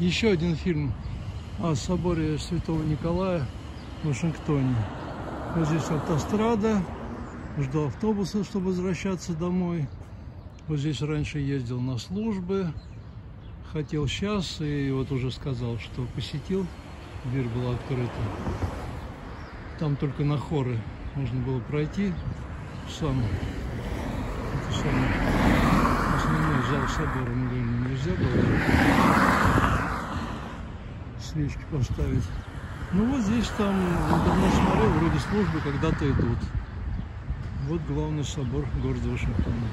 Еще один фильм о соборе Святого Николая в Вашингтоне. Вот здесь автострада, жду автобуса, чтобы возвращаться домой. Вот здесь раньше ездил на службы, хотел сейчас, и вот уже сказал, что посетил, дверь была открыта. Там только на хоры можно было пройти, сам, это самый основной зал собора, наверное, нельзя было свечки поставить. Ну вот здесь там, давно смотрел, вроде службы когда-то идут. Вот главный собор города Вашингтона.